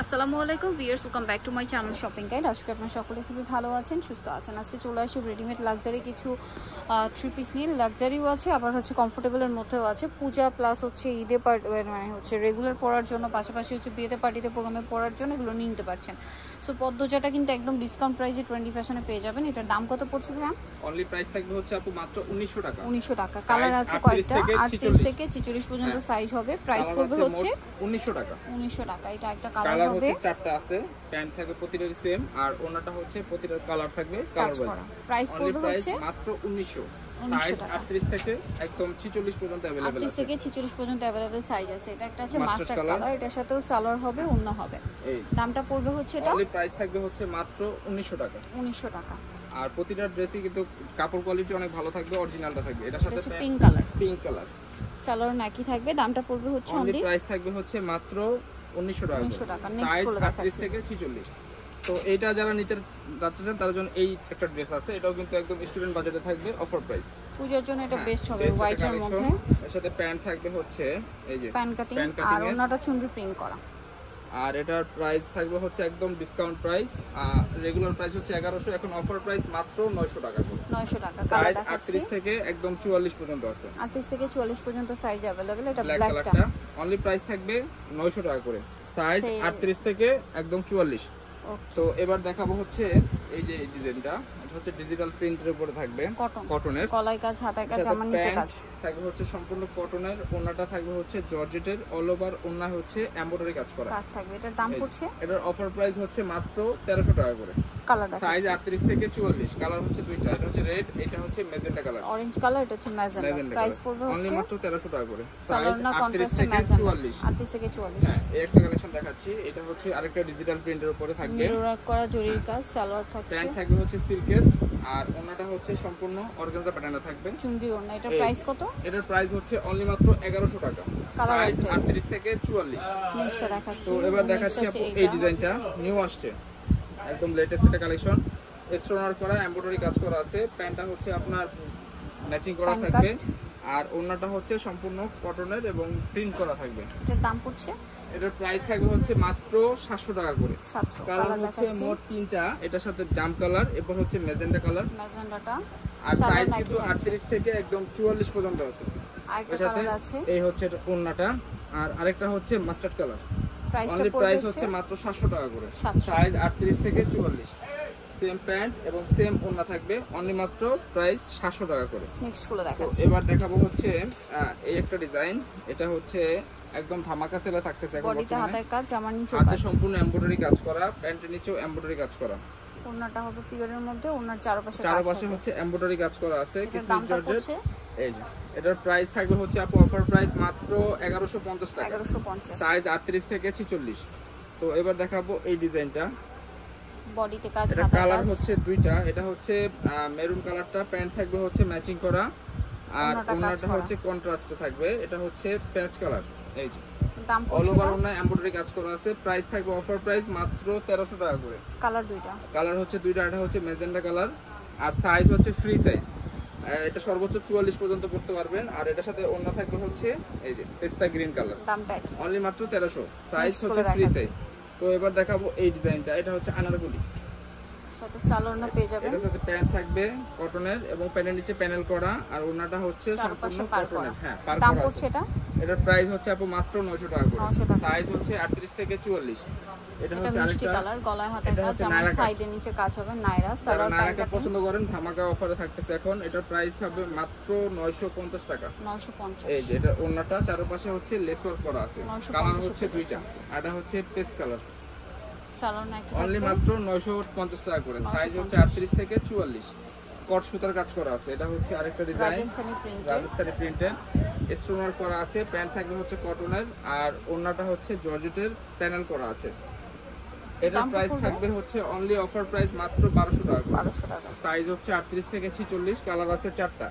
আসসালামু আলাইকুম viewers welcome back to my channel shopping guide আজকে আপনারা সকলে খুবই ভালো আছেন সুস্থ আছেন। আজকে চলে আসি রেডিমেড লাক্সারি কিছু থ্রি পিস নিয়ে। লাক্সারিও আছে আবার হচ্ছে কমফোর্টেবলের মধ্যেও আছে। পূজা প্লাস হচ্ছে ঈদে পার্ট মানে হচ্ছে রেগুলার পরার জন্য পাশাপাশি হচ্ছে বিয়েতে পার্টিতে প্রোগ্রামে পরার জন্য এগুলো নিয়ে নিতে পারছেন। সো পদ্মজাটা কিন্তু একদম ডিসকাউন্ট প্রাইসে টোয়েন্টি ফ্যাশনে পেয়ে যাবেন। এটার দাম কত পড়ছে ভাইয়া? অনলি প্রাইস থাকবে হচ্ছে আপু মাত্র 1900 টাকা। উনিশশো টাকা। কালার আছে কয়েকটা। আটত্রিশ থেকে ছিচল্লিশ পর্যন্ত হ্যাঁ। সাইজ হবে। প্রাইস পড়বে হচ্ছে উনিশশো টাকা। উনিশশো টাকা। এটা একটা কালার কালার হবে হচ্ছে চারটা আছে প্যান্ট থাকবে প্রতিটার সেম আর ওনাটা হচ্ছে প্রতিটার কালার থাকবে কাজ কালার করা ওয়াইজ প্রাইস অনলি পড়বে প্রাইস হচ্ছে মাত্র 1900 1900 সাইজ টাকা। 38 থেকে একদম 46 পর্যন্ত अवेलेबल আটত্রিশ আছে থেকে ছিচল্লিশ পর্যন্ত অ্যাভেলেবেল সাইজ আছে এটা একটা আছে Mustard মাস্টার color। কালার এটার সাথেও সালোয়ার হবে অন্য হবে এই দামটা পড়বে হচ্ছে এটা অনলি প্রাইস থাকবে হচ্ছে মাত্র 1900 টাকা উনিশশো টাকা আর প্রতিটা ড্রেসই কিন্তু কাপড় কোয়ালিটি অনেক ভালো থাকবে অরিজিনালটা থাকবে এটার এটা সাথে হচ্ছে pink colour pink colour salwar নাকি থাকবে দামটা পড়বে হচ্ছে অনলি অনলি প্রাইস থাকবে হচ্ছে মাত্র 1900 টাকা 1900 টাকা। Next গুলো দেখাচ্ছি। থেকে 46 তো এটা যারা নিতে যাচ্ছে তার জন্য এই একটা ড্রেস আছে এটাও কিন্তু একদম স্টুডেন্ট বাজেটে থাকবে অফার প্রাইস পূজার জন্য এটা বেস্ট হবে হোয়াইট এর মধ্যে এর সাথে প্যান্ট থাকবে হচ্ছে এই যে প্যান কাটিং আর। অন্যটা চুনরি প্রিন্ট করা আর এটার প্রাইস থাকবে হচ্ছে একদম ডিসকাউন্ট প্রাইস রেগুলার প্রাইস হচ্ছে 1100 এখন অফার প্রাইস মাত্র 900 টাকা করে। নয়শো টাকা সাইজ 38 থেকে একদম 44 পর্যন্ত আছে। আটত্রিশ থেকে চুয়াল্লিশ পর্যন্ত সাইজ অ্যাভেলেবেল এটা ব্ল্যাক ব্ল্যাকটা কালারটা অনলি প্রাইস থাকবে 900 টাকা করে। সাইজ সেই- 38 থেকে একদম 44 ওকে তো এবার দেখাবো হচ্ছে এই যে ডিজাইনটা এটা হচ্ছে ডিজিটাল প্রিন্টের উপরে থাকবে। কটনের কলাই কাজ হাতায় কাজ জামার নিচে কাজ থাকবে হচ্ছে সম্পূর্ণ কটনের ওন্নাটা থাকবে হচ্ছে জর্জেটের অল ওভার ওন্না হচ্ছে এমব্রয়ডারি কাজ করা। কাজ থাকবে। এটার দাম পড়ছে এটার অফার প্রাইস হচ্ছে মাত্র তেরোশো টাকা করে। কালার সাইজ দেখাচ্ছি আটত্রিশ থেকে চুয়াল্লিশ। কালার হচ্ছে দুইটা। এটা হচ্ছে রেড এটা হচ্ছে মেজেন্টা কালার অরেঞ্জ কালার এটা হচ্ছে মেজেন্টা প্রাইস পড়বে অনলি হচ্ছে মাত্র তেরোশো টাকা করে। সাইজ সালোয়ার না আটত্রিশ কন্ট্রাস্টে থেকে ম্যাজেন্ডা চুয়াল্লিশ। 38 থেকে 44 হ্যাঁ এই একটা কালেকশন দেখাচ্ছি। এটা হচ্ছে আরেকটা ডিজিটাল প্রিন্টের উপরে থাকবে। মিরর করা জরির কাজ সালোয়ার থাকছে। প্যান্ট থাকবে হচ্ছে সিল্কের আর ওনাটা হচ্ছে সম্পূর্ণ অর্গানজা প্যাটার্নে থাকবে। চুনরি ওড়না এটা এই। প্রাইস কত? এটার প্রাইস হচ্ছে অনলি মাত্র এগারোশো টাকা। সাইজ একটাই। আটত্রিশ থেকে চুয়াল্লিশ। নেক্সটটা দেখাচ্ছি। তো এবার দেখাচ্ছি আপু এই ডিজাইনটা নিউ আসছে। একদম লেটেস্ট একটা কালেকশন স্টোনার করা এমব্রয়ডারি কাজ করা আছে। প্যান্টটা হচ্ছে আপনার ম্যাচিং করা থাকবে। আর ওড়নাটা হচ্ছে সম্পূর্ণ কটনের এবং প্রিন্ট করা থাকবে। এটার দাম পড়ছে? এটার প্রাইস থাকবে হচ্ছে মাত্র সাতশো টাকা করে। কালার হচ্ছে মোট তিনটা এটার সাথে জাম কালার এরপর হচ্ছে মেজেন্টা কালার ম্যাজেন্ডাটা। আর সাইজ কিন্তু থাকছে আটত্রিশ থেকে একদম চুয়াল্লিশ পর্যন্ত আছে। আরেকটা কালার আছে। এই হচ্ছে এটা ওড়নাটা। আর আরেকটা হচ্ছে মাস্টার্ড কালার অনলি প্রাইস হচ্ছে মাত্র সাতশো টাকা করে। সাইজ আটত্রিশ থেকে চুয়াল্লিশ। সেম প্যান্ট এবং সেম ওড়না থাকবে। অনলি মাত্র প্রাইস সাতশো টাকা করে। নেক্সটগুলো দেখাচ্ছি। এবার দেখাবো হচ্ছে এই একটা ডিজাইন এটা হচ্ছে একদম ধামাকা সেলে থাকতেছে এখন বডিতে হাতায় কাজ জামার নিচে কাজ। সম্পূর্ণ এমব্রয়ডারি কাজ করা প্যান্টের নিচেও এমব্রয়ডারি কাজ করা। ওড়নাটা হবে পিওরের মধ্যে ওড়নার চারপাশে কাজ চারপাশে হচ্ছে এমব্রয়ডারি কাজ করা আছে কিছু জর্জেট এই যে এটার প্রাইস থাকবে হচ্ছে আপু অফার প্রাইস মাত্র এগারোশো পঞ্চাশ টাকা। 1150 সাইজ আটত্রিশ থেকে ছিচল্লিশ। তো এবার দেখাবো এই ডিজাইনটা বডিতে কাজ এটা কালার হচ্ছে দুইটা। এটা হচ্ছে মেরুন কালারটা প্যান্ট থাকবে হচ্ছে ম্যাচিং করা। আর ওনাটা হচ্ছে কন্ট্রাস্টে থাকবে। এটা হচ্ছে প্যাচ কালার এই যে। দাম অল ওভার এমব্রয়ডারি কাজ করা আছে। প্রাইস থাকবে অফার প্রাইস মাত্র তেরোশো টাকা করে। কালার দুইটা। কালার হচ্ছে দুইটা এটা হচ্ছে মেজেন্ডা কালার আর সাইজ হচ্ছে ফ্রি সাইজ এটা সর্বোচ্চ চুয়াল্লিশ পর্যন্ত পড়তে পারবেন। আর এটার সাথে অন্য থাকবে হচ্ছে এই যে পেস্তা গ্রিন কালার দামটা অনলি মাত্র তেরোশো। সাইজ হচ্ছে ফ্রি সাইজ তো এবার দেখাবো এই ডিজাইনটা এটা হচ্ছে আনারকলি সাথে সালোয়ারটা পেয়ে যাবেন। এটার সাথে প্যান্ট থাকবে কটনের এবং প্যান্টের নিচে প্যানেল করা। আর ওনাটা হচ্ছে সম্পূর্ণ কটনের হ্যাঁ দাম পড়ছে এটা? এটার প্রাইস হচ্ছে আপু মাত্র 900 টাকা করে। 900 টাকা। সাইজ হচ্ছে 38 থেকে 44 এটা হচ্ছে মিষ্টি আরেকটা কালার গলায় এটা কাজ জামার সাইডে নিচে কাজ হবে নাইরা যারা সালোয়ার নায়রাকে পছন্দ করেন ধামাকা অফারে থাকতেছে এখন। এটার প্রাইস হবে মাত্র 950 টাকা। 950 এই যে এটা ওন্নাটা চারপাশে হচ্ছে লেস ওয়ার্ক করা আছে। কালার হচ্ছে দুইটা আর এটা হচ্ছে পেস্ট কালার অনলি। মাত্র 950 টাকা করে। সাইজ হচ্ছে 950 38 থেকে 44 কট সুতার কাজ করা আছে। এটা হচ্ছে আরেকটা ডিজাইন রাজস্থানি প্রিন্টের রাজস্থানি প্রিন্টের স্টোনার করা আছে প্যান্ট থাকবে হচ্ছে কটনের আর ওড়নাটা হচ্ছে জর্জেটের প্যানেল করা আছে। এটার প্রাইস থাকবে হচ্ছে অনলি অফার প্রাইস মাত্র বারোশো টাকা। 1200 টাকা। সাইজ হচ্ছে আটত্রিশ থেকে ছিচল্লিশ কালার আছে চারটা।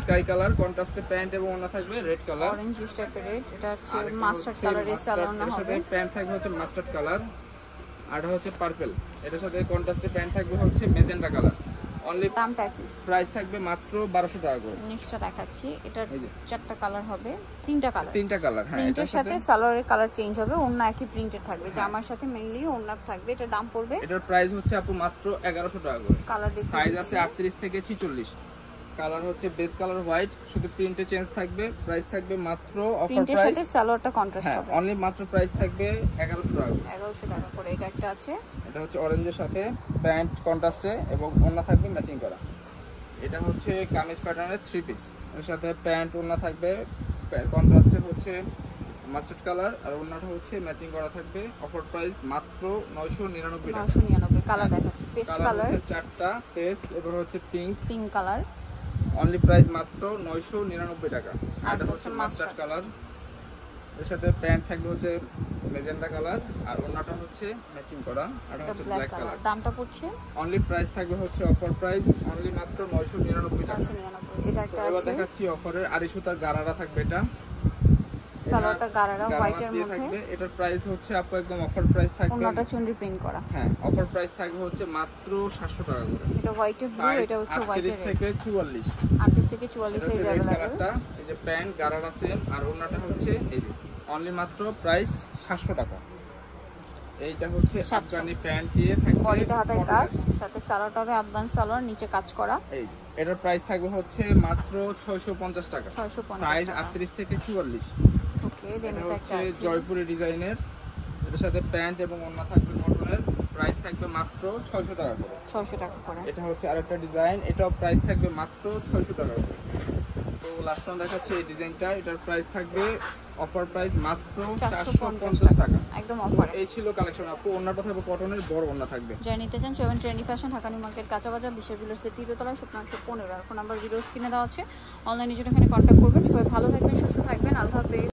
স্কাই কালার কন্ট্রাস্টে প্যান্ট এবং ওড়না থাকবে রেড কালার অরেঞ্জ টাইপের রেড এটা হচ্ছে মাস্টার্ড কালারের এর হবে। সাথে প্যান্ট থাকবে হচ্ছে মাস্টার্ড কালার আর এটা হচ্ছে পার্পল এটার সাথে কন্ট্রাস্টে প্যান্ট থাকবে হচ্ছে মেজেন্টা কালার অনলি দামটা কি প্রাইস থাকবে মাত্র বারোশো টাকা করে। নেক্সটটা দেখাচ্ছি। এটার চারটা কালার হবে। তিনটা কালার তিনটা কালার হ্যাঁ প্রিন্টের এটার সাথে সালোয়ারের কালার চেঞ্জ হবে অন্য একই প্রিন্টের থাকবে। হ্যাঁ। জামার সাথে মেইনলি অন্য থাকবে। এটার দাম পড়বে এটার প্রাইস হচ্ছে আপু মাত্র এগারোশো টাকা করে। কালার সাইজ আছে আটত্রিশ থেকে ছিচল্লিশ। কালার হচ্ছে বেস কালার হোয়াইট শুধু প্রিন্টে চেঞ্জ থাকবে প্রাইস থাকবে মাত্র অফার প্রাইস প্রিন্টের সাথে সালোয়ারটা কন্ট্রাস্ট হ্যাঁ হবে। অনলি মাত্র প্রাইস থাকবে এগারোশো টাকা করে। এগারোশো টাকা করে এটা একটা আছে। এটা হচ্ছে অরেঞ্জের সাথে প্যান্ট কন্ট্রাস্টে এবং ওড়না থাকবে ম্যাচিং করা। এটা হচ্ছে কামিজ প্যাটার্নের থ্রি পিস এর সাথে প্যান্ট ওড়না থাকবে কন্ট্রাস্টে হচ্ছে মাস্টার্ড কালার আর ওড়নাটা হচ্ছে ম্যাচিং করা থাকবে অফার প্রাইস মাত্র নয়শো নিরানব্বই টাকা। নশো নিরানব্বই কালার দেখাচ্ছি পেস্ট কালার চারটা পেস্ট এবার হচ্ছে pink pink colour only price মাত্র নয়শো নিরানব্বই টাকা। এটা হচ্ছে মাস্টার্ড কালারের সাথে প্যান্ট থাকবে হচ্ছে মেজেন্ডা কালার আর ওড়নাটা হচ্ছে ম্যাচিং করা। আর হচ্ছে ব্ল্যাক কালার দামটা পড়ছে? অনলি প্রাইস থাকবে হচ্ছে অফার প্রাইস অনলি মাত্র নয়শো নিরানব্বই টাকা। নশো নিরানব্বই। এটা একটা এবার আছে? দেখাচ্ছি অফারের আড়াই সুতার গারারা থাকবে এটা। সালোয়ারটা গারারা হোয়াইটের দিয়ে মধ্যে। এটার প্রাইস হচ্ছে আপু একদম অফার প্রাইস থাকবে। ওনাটা চুন্ডি প্রিন্ট করা। হ্যাঁ অফার প্রাইস থাকবে হচ্ছে মাত্র সাতশো টাকা করে। এটা হোয়াইটের ব্লু এটা হচ্ছে 38 হোয়াইটের থেকে চুয়াল্লিশ। আটত্রিশ থেকে চুয়াল্লিশ এটা সাইজ হচ্ছে red এই যে প্যান্ট গারারা সেম আর ওড়নাটা হচ্ছে এই যে অনলি মাত্র প্রাইস সাতশো টাকা। এইটা হচ্ছে 700 আফগানি প্যান্ট দিয়ে থাকবে বডিতে হাতায় কাজ সাথে সালোয়ারটা হবে আফগান সালোয়ার নিচে কাজ করা। এই এটার প্রাইস থাকবে হচ্ছে মাত্র ছয়শো পঞ্চাশ টাকা। 650 সাইজ টাকা। আটত্রিশ থেকে চুয়াল্লিশ। ওকে দেন এটা এটা হচ্ছে জয়পুরি ডিজাইনের। এটার সাথে প্যান্ট এবং ওড়না থাকবে কটনের প্রাইস থাকবে মাত্র ছয়শো টাকা করে। 600 টাকা করে। এটা হচ্ছে আরেকটা ডিজাইন। এটাও প্রাইস থাকবে মাত্র ছয়শো টাকা করে। তো লাস্ট ওয়ান দেখাচ্ছে এই ডিজাইনটা। এটার প্রাইস থাকবে অফার প্রাইস মাত্র চারশো 450 পঞ্চাশ টাকা। একদম অফার এই ছিল কালেকশন আপু। ওনাটা থাকবে কটনের বড় ওড়না থাকবে। যারা নিতে চান সেভেন ট্রেন্ডি ফ্যাশন ঢাকানি মার্কেট কাঁচা বাজার বিশ্বের বিলাসের তৃতীয়তলায় স্বপ্নাংশ পনেরো। আর ফোন নাম্বার ভিডিওস কিনে দেওয়া আছে। অনলাইনে জন্য এখানে কন্ট্যাক্ট করবেন। সবাই ভালো থাকবেন সুস্থ থাকবেন। আল্লাহ হাফেজ।